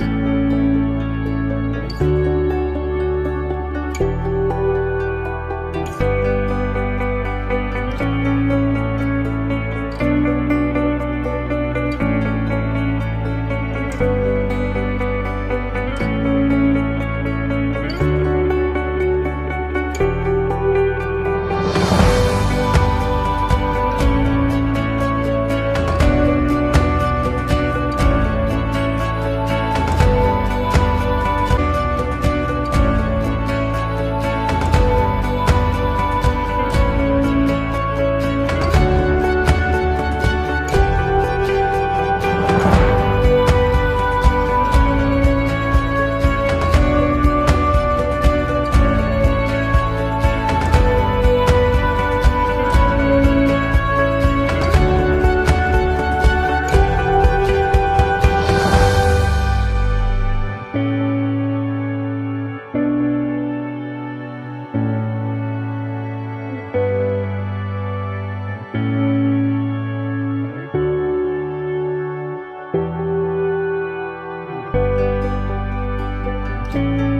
week. 嗯。